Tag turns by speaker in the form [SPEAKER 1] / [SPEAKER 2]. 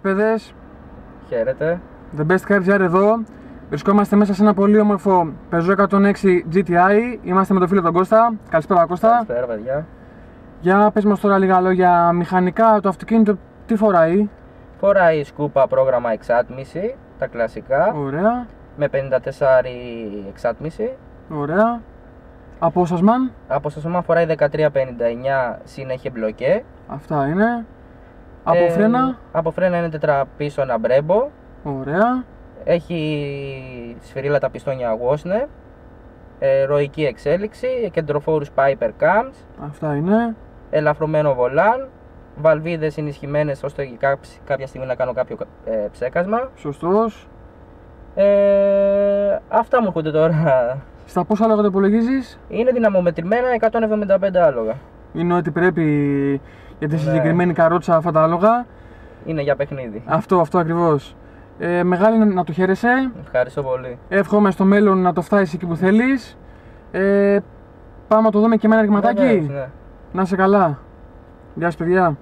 [SPEAKER 1] παιδες.
[SPEAKER 2] Χαίρετε.
[SPEAKER 1] The Best Car GR εδώ. Βρισκόμαστε μέσα σε ένα πολύ όμορφο Peugeot 106 GTI. Είμαστε με τον φίλο τον Κώστα. Καλησπέρα Κώστα.
[SPEAKER 2] Καλησπέρα, παιδιά.
[SPEAKER 1] Για πες μας τώρα λίγα λόγια μηχανικά. Το αυτοκίνητο τι φοράει;
[SPEAKER 2] Φοράει σκούπα πρόγραμμα εξάτμιση, τα κλασικά,
[SPEAKER 1] Ωραία.
[SPEAKER 2] με 54 εξάτμιση.
[SPEAKER 1] Ωραία. Απόσασμαν.
[SPEAKER 2] Απόστασμα φοράει 1359 συν έχει μπλοκέ.
[SPEAKER 1] Αυτά είναι. Από
[SPEAKER 2] Ε,
[SPEAKER 1] φρένα;
[SPEAKER 2] Από φρένα είναι τετραπίσωνα μπρέμπο.
[SPEAKER 1] Ωραία.
[SPEAKER 2] Έχει σφυρίλατα πιστόνια Wosner. Ε, ροϊκή εξέλιξη, κεντροφόρους Piper Cams,
[SPEAKER 1] Αυτά είναι.
[SPEAKER 2] ελαφρωμένο βολάν, βαλβίδες ενισχυμένες ώστε κάποια- κάποια στιγμή να κάνω κάποιο ε, ψέκασμα.
[SPEAKER 1] Σωστός.
[SPEAKER 2] Ε, αυτά μου έρχονται τώρα.
[SPEAKER 1] Στα πόσα άλογα το υπολογίζεις;
[SPEAKER 2] Είναι δυναμομετρημένα 175 άλογα.
[SPEAKER 1] Είναι ό,τι πρέπει για τη
[SPEAKER 2] Ναι.
[SPEAKER 1] συγκεκριμένη καρότσα αυτά τα άλογα.
[SPEAKER 2] Είναι για παιχνίδι.
[SPEAKER 1] Αυτό, αυτό ακριβώς. Ε, μεγάλη να το χαίρεσαι.
[SPEAKER 2] Ευχαριστώ πολύ.
[SPEAKER 1] Εύχομαι στο μέλλον να το φτάσεις εκεί που θέλεις. Ε, πάμε να το δούμε και με ένα ρηγματάκι.
[SPEAKER 2] Βεβαίως, ναι.
[SPEAKER 1] Να είσαι καλά. Γεια σας παιδιά.